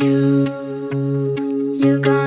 You, you got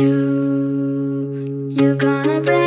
you. You're gonna break